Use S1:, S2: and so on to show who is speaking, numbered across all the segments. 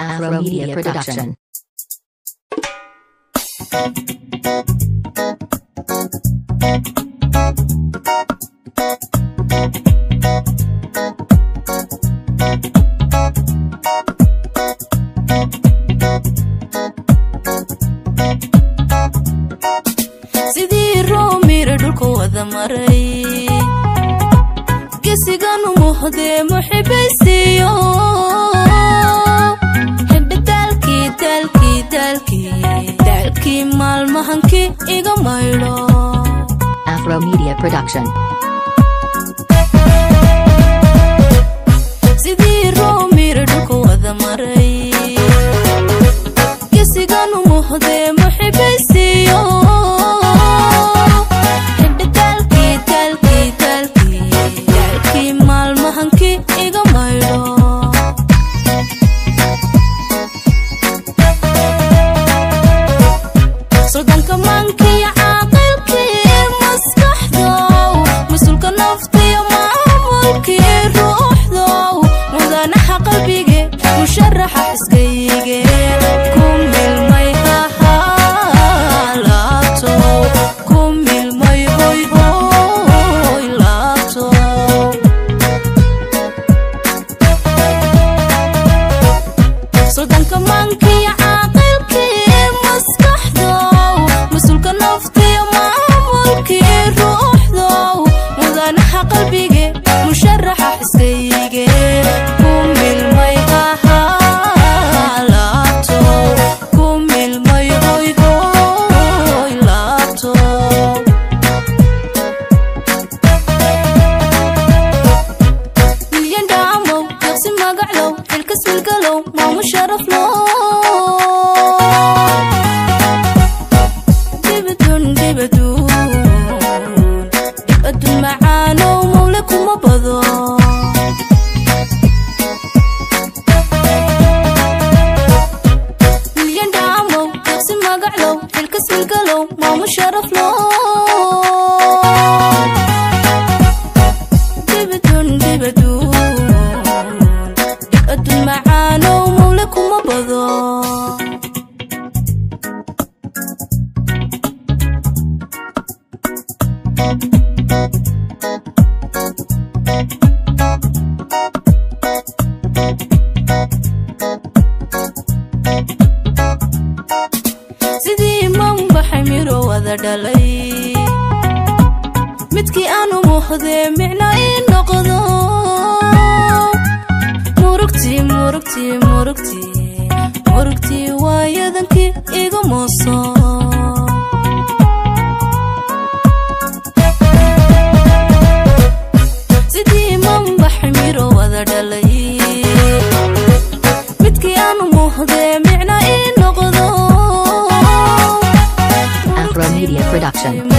S1: Afro Media Production.
S2: sidii romire dhulkooda maray gesigan umuuxdee muxi
S1: Afro Media Production.
S2: Mudanaxa qalbige musharaxa dibadun dibadun dibadun macaanow mawle kuma bado sidii wada dhalay. Midkii aanu muuhdee micno ii noqdo. Murugtii murugtii murugtii murugtii waayadankii iga mooso. Sidii manbaxay miro wada dhalay. Midkii aanu muuhdee 山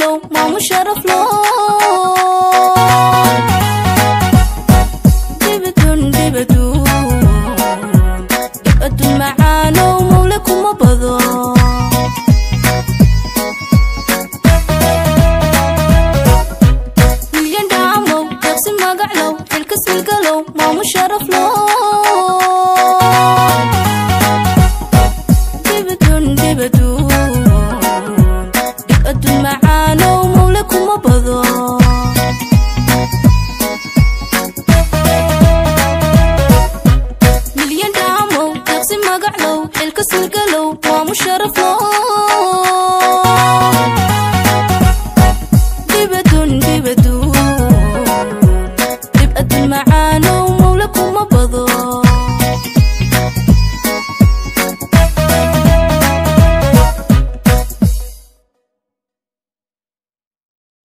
S2: له ماما
S1: شرف له. دبتون
S2: دبتون دبتون معانا ومولاكم مبضون الجندة عمو نفس المقع لو الكسب القلو ماما شرف له. sábado. مليان دعمو يقسم ما الكسر قلو ومشرفو